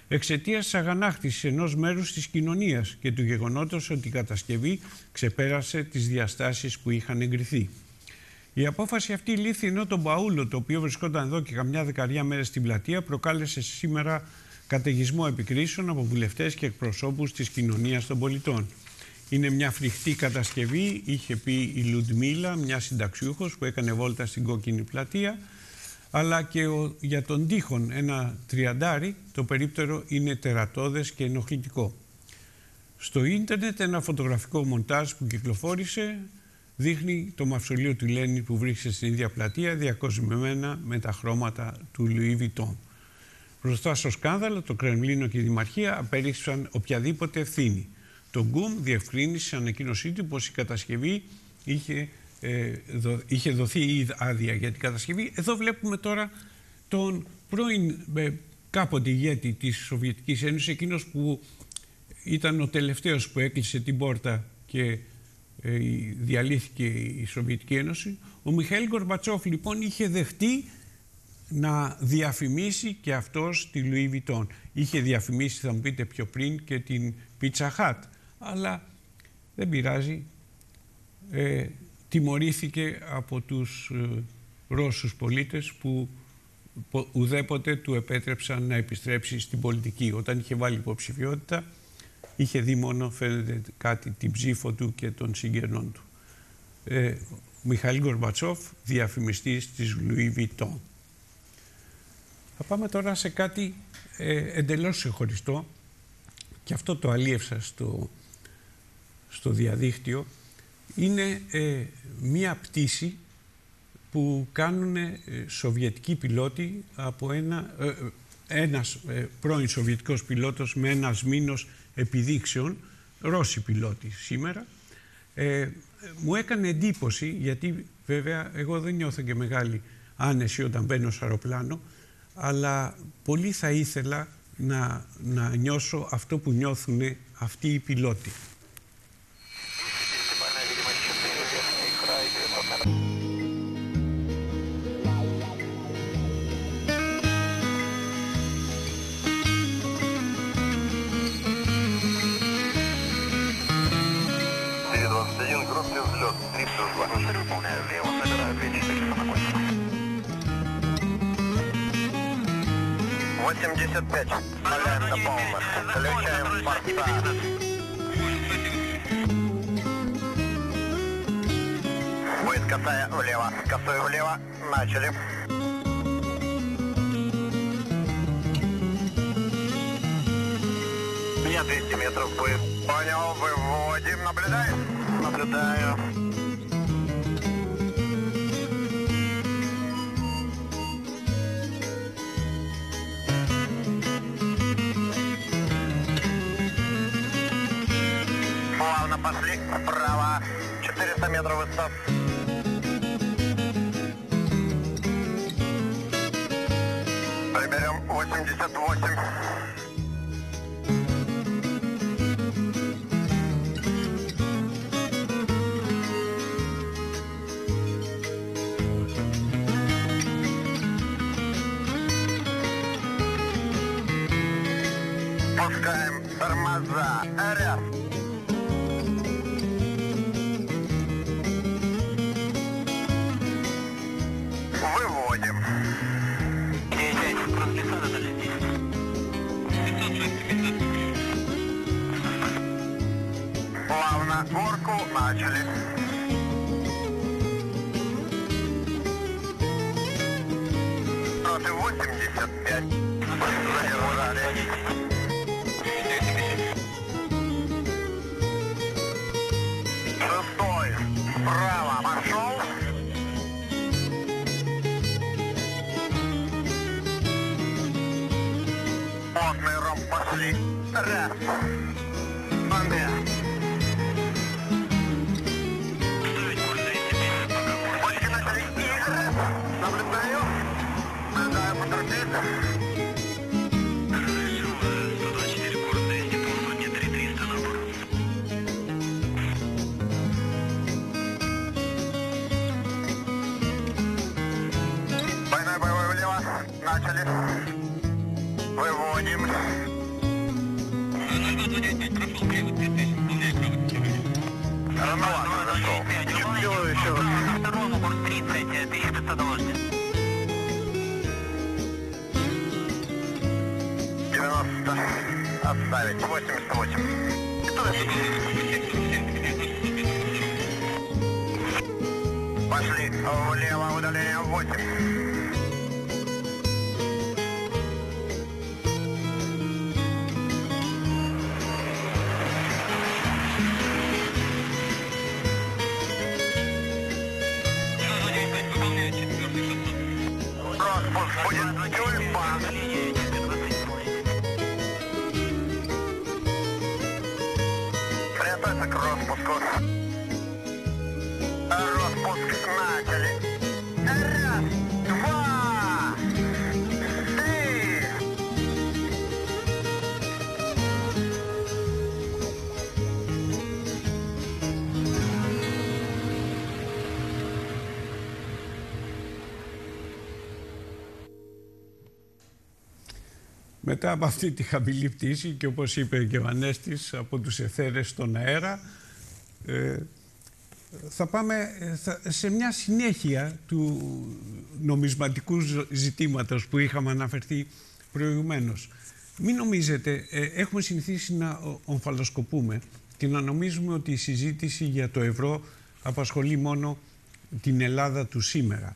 εξαιτίας της αγανάκτησης ενός μέρους της κοινωνίας και του γεγονότος ότι η κατασκευή ξεπέρασε τις διαστάσεις που είχαν εγκριθεί. Η απόφαση αυτή λύθη ενώ το μπαούλο, το οποίο βρισκόταν εδώ και καμιά δεκαριά μέρες στην πλατεία, προκάλεσε σήμερα καταιγισμό επικρίσεων από βουλευτές και εκπροσώπους της κοινωνίας των πολιτών. Είναι μια φρικτή κατασκευή, είχε πει η Λουντμίλα, μια συνταξιούχος που έκανε βόλτα στην κόκκινη πλατεία, αλλά και ο, για τον τείχον ένα τριαντάρι το περίπτερο είναι τερατώδες και ενοχλητικό. Στο ίντερνετ ένα φωτογραφικό μοντάζ που κυκλοφόρησε δείχνει το μαυσολείο του Λένι που βρίσκεται στην ίδια πλατεία διακοσμημένα με τα χρώματα του Λουί Βιτόν. Μπροστά στο σκάνδαλο, το Κρεμλίνο και η Δημαρχία απέριξαν οποιαδήποτε ευθύνη. Το Γκουμ διευκρίνησε σε ανακοίνωσή του πως η κατασκευή είχε ε, είχε δοθεί η άδεια για την κατασκευή. Εδώ βλέπουμε τώρα τον πρώην ε, κάποτε ηγέτη της Σοβιετικής Ένωσης, εκείνος που ήταν ο τελευταίος που έκλεισε την πόρτα και ε, διαλύθηκε η Σοβιετική Ένωση. Ο Μιχαήλ Γκορμπατσόφ λοιπόν είχε δεχτεί να διαφημίσει και αυτός τη Λουί Βιτόν. Είχε διαφημίσει, θα μου πείτε πιο πριν, και την Pizza Hut. Αλλά δεν πειράζει. Ε, τιμωρήθηκε από τους ε, Ρώσους πολίτες που ουδέποτε του επέτρεψαν να επιστρέψει στην πολιτική. Όταν είχε βάλει υποψηφιότητα, είχε δει μόνο, φαίνεται, κάτι, την ψήφο του και των συγγενών του. Ε, Μιχαήλ Γκορμπατσόφ, διαφημιστής της Louis Vuitton. Θα πάμε τώρα σε κάτι ε, εντελώς ξεχωριστό. Και αυτό το αλίευσα στο, στο διαδίκτυο. Είναι ε, μία πτήση που κάνουν ε, σοβιετικοί πιλότοι από ένα, ε, ένας ε, πρώην σοβιετικός πιλότος με ένας μήνος επιδείξεων, Ρώσοι πιλότοι σήμερα. μου έκανε εντύπωση, γιατί βέβαια εγώ δεν νιώθω και μεγάλη άνεση όταν μπαίνω στο αεροπλάνο, αλλά πολύ θα ήθελα να, να νιώσω αυτό που νιώθουν αυτοί οι πιλότοι. 85. Вставляем до полных. Включаем форсаж. Будет косая влево. Косую влево. Начали. Меня 200 метров будет. Понял, выводим. наблюдаю. Наблюдаю. Плавно пошли вправо. 400 метров высот. Берем 88. Пускаем тормоза. a Porco Macele. Выписали. Выводим. Ну ладно, хорошо. Чего еще? Сторону, курс 30, 1500 доложите. 90. Отставить. 88. Кто это? Пошли влево, удаление 8. Μετά από αυτή τη χαμηλή πτήση και όπως είπε και ο Ανέστης από τους εθέρες στον αέρα ε, θα πάμε ε, θα- σε μια συνέχεια του νομισματικού ζ- ζητήματος που είχαμε αναφερθεί προηγουμένως. Μην νομίζετε, ε, έχουμε συνηθίσει να ο- ομφαλοσκοπούμε και να νομίζουμε ότι η συζήτηση για το ευρώ απασχολεί μόνο την Ελλάδα του σήμερα.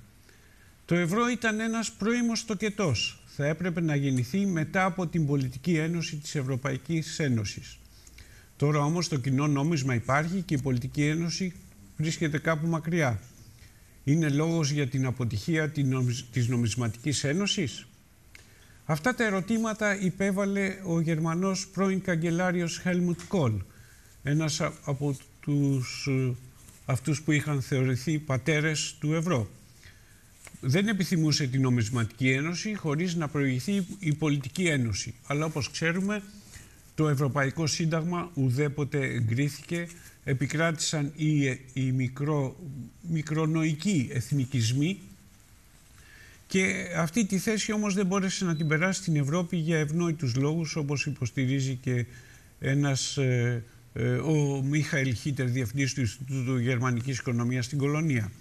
Το ευρώ ήταν ένας πρώιμος τοκετός. Θα έπρεπε να γεννηθεί μετά από την πολιτική ένωση της Ευρωπαϊκής Ένωσης. Τώρα όμως το κοινό νόμισμα υπάρχει και η πολιτική ένωση βρίσκεται κάπου μακριά. Είναι λόγος για την αποτυχία την νομισ- της νομισματικής ένωσης; Αυτά τα ερωτήματα υπέβαλε ο Γερμανός πρώην καγκελάριος Helmut Kohl, ένας α- από τους, ε, αυτούς που είχαν θεωρηθεί πατέρες του ευρώ δεν επιθυμούσε την νομισματική ένωση χωρίς να προηγηθεί η πολιτική ένωση. Αλλά όπως ξέρουμε το Ευρωπαϊκό Σύνταγμα ουδέποτε εγκρίθηκε, επικράτησαν οι, οι μικρο, μικρονοϊκοί εθνικισμοί και αυτή τη θέση όμως δεν μπόρεσε να την περάσει στην Ευρώπη για ευνόητους λόγους όπως υποστηρίζει και ένας ε, ε, ο Μίχαελ Χίτερ, διευθυντής του Ινστιτούτου Γερμανικής Οικονομίας στην Κολονία.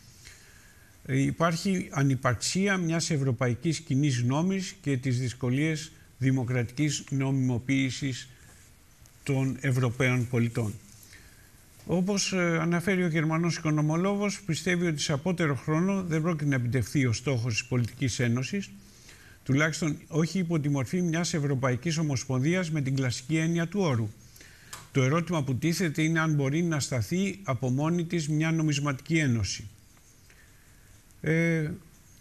Ε, Υπάρχει ανυπαρξία μιας ευρωπαϊκής κοινή νόμης και τις δυσκολίες δημοκρατικής νομιμοποίησης των Ευρωπαίων πολιτών. Όπως ε, αναφέρει ο Γερμανός οικονομολόγος, πιστεύει ότι σε απότερο χρόνο δεν πρόκειται να επιτευχθεί ο στόχος της πολιτικής ένωσης, τουλάχιστον όχι υπό τη μορφή μιας Ευρωπαϊκής Ομοσπονδίας με την κλασική έννοια του όρου. Το ερώτημα που τίθεται είναι αν μπορεί να σταθεί από μόνη της μια νομισματική ένωση. Ε,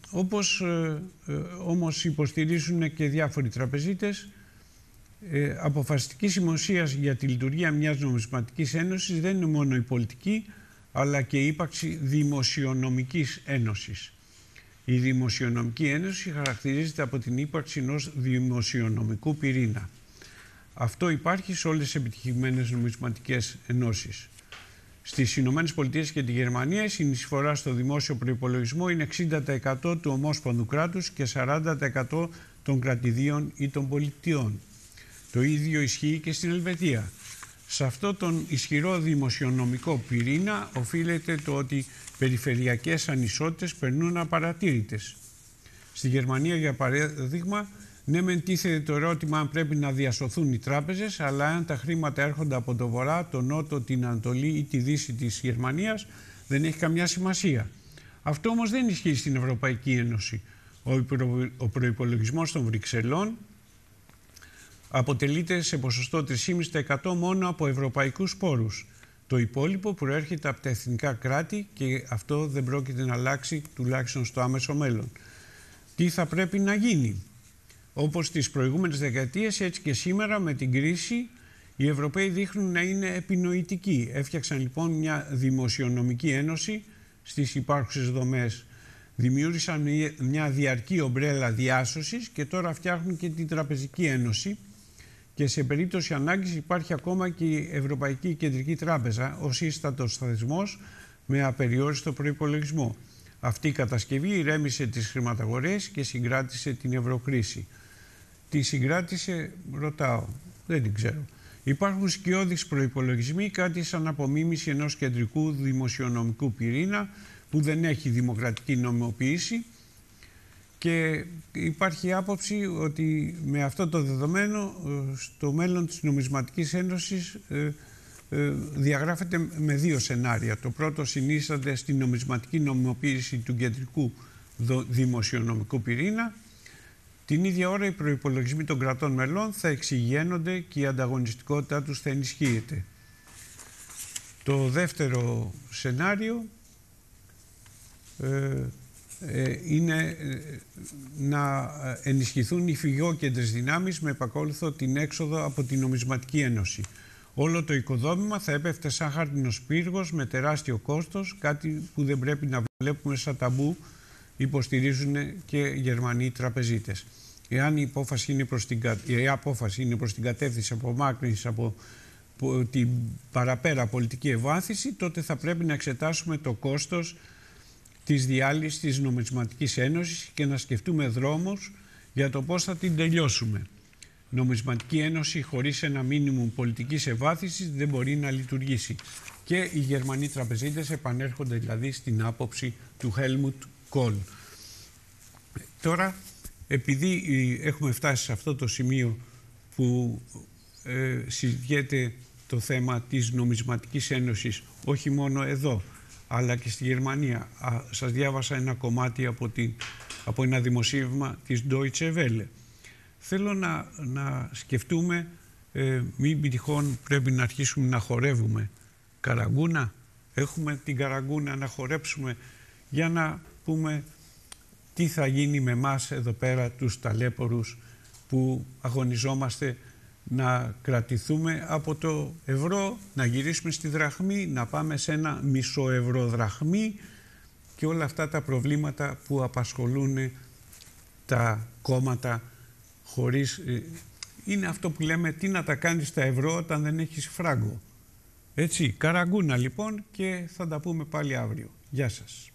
όπως ε, ε, όμως υποστηρίζουν και διάφοροι τραπεζίτες, ε, αποφασιστική σημασίας για τη λειτουργία μιας νομισματικής ένωσης δεν είναι μόνο η πολιτική, αλλά και η ύπαρξη δημοσιονομικής ένωσης. Η Δημοσιονομική Ένωση χαρακτηρίζεται από την ύπαρξη ενός δημοσιονομικού πυρήνα. Αυτό υπάρχει σε όλες τις επιτυχημένες νομισματικές ενώσεις. Στις Ηνωμένες Πολιτείες και τη Γερμανία η συνεισφορά στο δημόσιο προϋπολογισμό είναι 60% του ομόσπονδου κράτους και 40% των κρατηδίων ή των πολιτιών. Το ίδιο ισχύει και στην Ελβετία. Σε αυτό τον ισχυρό δημοσιονομικό πυρήνα οφείλεται το ότι περιφερειακές ανισότητες περνούν απαρατήρητες. Στη Γερμανία, για παράδειγμα, ναι, μεν τίθεται το ερώτημα αν πρέπει να διασωθούν οι τράπεζες, αλλά αν τα χρήματα έρχονται από το βορρά, το νότο, την Ανατολή ή τη δύση της Γερμανίας, δεν έχει καμιά σημασία. Αυτό όμως δεν ισχύει στην Ευρωπαϊκή Ένωση. Ο, προ... ο προϋπολογισμός των Βρυξελών αποτελείται σε ποσοστό 3,5% μόνο από ευρωπαϊκούς πόρους. Το υπόλοιπο προέρχεται από τα εθνικά κράτη και αυτό δεν πρόκειται να αλλάξει τουλάχιστον στο άμεσο μέλλον. Τι θα πρέπει να γίνει; Όπως τις προηγούμενες δεκαετίες, έτσι και σήμερα με την κρίση, οι Ευρωπαίοι δείχνουν να είναι επινοητικοί. Έφτιαξαν λοιπόν μια δημοσιονομική ένωση στις υπάρχουσες δομές. Δημιούργησαν μια διαρκή ομπρέλα διάσωσης και τώρα φτιάχνουν και την Τραπεζική Ένωση και σε περίπτωση ανάγκης υπάρχει ακόμα και η Ευρωπαϊκή Κεντρική Τράπεζα ως ίστατος θεσμός με απεριόριστο προϋπολογισμό. Αυτή η κατασκευή ηρέμησε τις χρηματαγορές και συγκράτησε την ευρωκρίση. Τι συγκράτησε, ρωτάω, δεν την ξέρω. Υπάρχουν σκιώδεις προϋπολογισμοί, κάτι σαν απομίμηση ενός κεντρικού δημοσιονομικού πυρήνα που δεν έχει δημοκρατική νομιμοποίηση Και υπάρχει άποψη ότι με αυτό το δεδομένο στο μέλλον της Νομισματικής Ένωσης διαγράφεται με δύο σενάρια. Το πρώτο συνίσταται στην νομισματική νομιμοποίηση του κεντρικού δημοσιονομικού πυρήνα. Την ίδια ώρα οι προϋπολογισμοί των κρατών μελών θα εξηγένονται και η ανταγωνιστικότητά τους θα ενισχύεται. Το δεύτερο σενάριο ε, ε είναι ε, να ενισχυθούν οι φυγιόκεντρες δυνάμεις με επακόλουθο την έξοδο από την Νομισματική Ένωση. Όλο το οικοδόμημα θα έπεφτε σαν χάρτινος πύργος με τεράστιο κόστος, κάτι που δεν πρέπει να βλέπουμε σαν ταμπού υποστηρίζουν και Γερμανοί τραπεζίτες. Εάν η απόφαση είναι προς την, η απόφαση είναι προς την κατεύθυνση απομάκρυνση από την παραπέρα πολιτική ευάθυνση, τότε θα πρέπει να εξετάσουμε το κόστος της διάλυσης της νομισματικής ένωσης και να σκεφτούμε δρόμους για το πώς θα την τελειώσουμε. Νομισματική ένωση χωρίς ένα μίνιμουμ πολιτικής ευάθυνσης δεν μπορεί να λειτουργήσει. Και οι Γερμανοί τραπεζίτες επανέρχονται δηλαδή στην άποψη του Helmut Kohl. Τώρα, επειδή έχουμε φτάσει σε αυτό το σημείο που ε, συζητιέται το θέμα της νομισματικής ένωσης όχι μόνο εδώ αλλά και στη Γερμανία. Α, σας διάβασα ένα κομμάτι από, την, από ένα δημοσίευμα της Deutsche Welle. Θέλω να, να σκεφτούμε ε, μην τυχόν πρέπει να αρχίσουμε να χορεύουμε καραγκούνα. Έχουμε την καραγκούνα να χορέψουμε για να πούμε τι θα γίνει με μας εδώ πέρα τους ταλέπορους που αγωνιζόμαστε να κρατηθούμε από το ευρώ, να γυρίσουμε στη δραχμή, να πάμε σε ένα μισό ευρώ δραχμή και όλα αυτά τα προβλήματα που απασχολούν τα κόμματα χωρίς... Ε, είναι αυτό που λέμε τι να τα κάνεις στα ευρώ όταν δεν έχεις φράγκο. Έτσι, καραγκούνα λοιπόν και θα τα πούμε πάλι αύριο. Γεια σας.